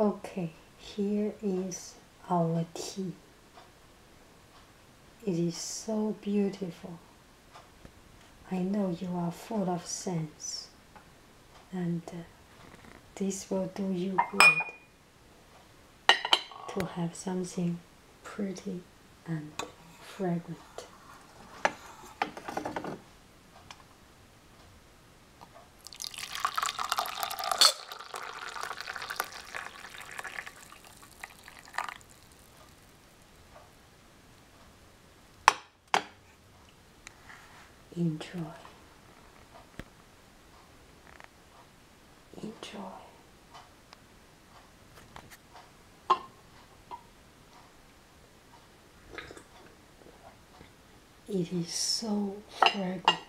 Okay, here is our tea. It is so beautiful. I know you are full of sense, and uh, this will do you good to have something pretty and fragrant. Enjoy. Enjoy. It is so fragrant.